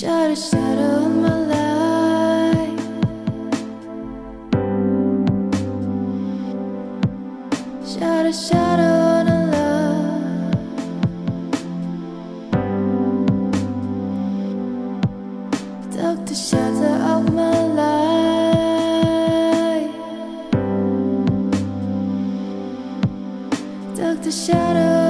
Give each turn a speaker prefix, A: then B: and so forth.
A: Shut a shadow on my life. Shut a shadow on a love. Took the shadow of my life. Took the shadow.